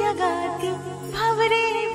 जगाती भवरे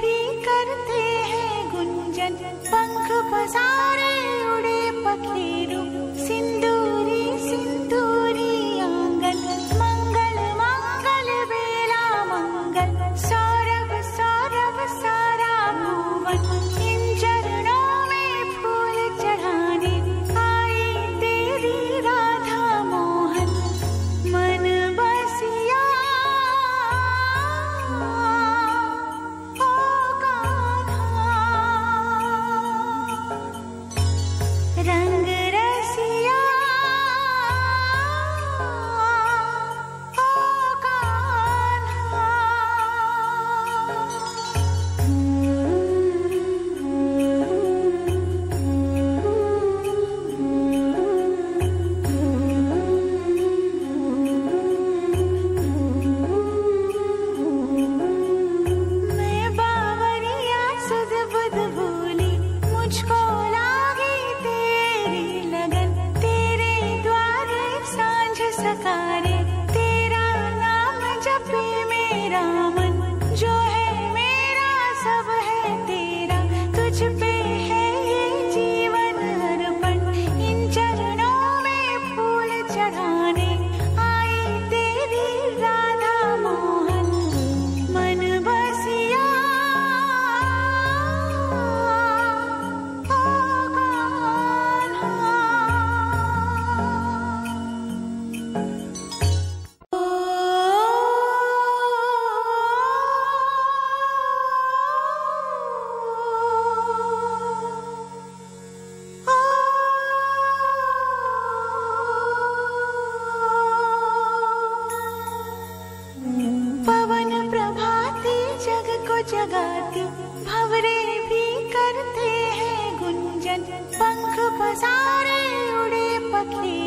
जगाती भवरे भी करते हैं गुंजन पंख पसारे उड़े पखी।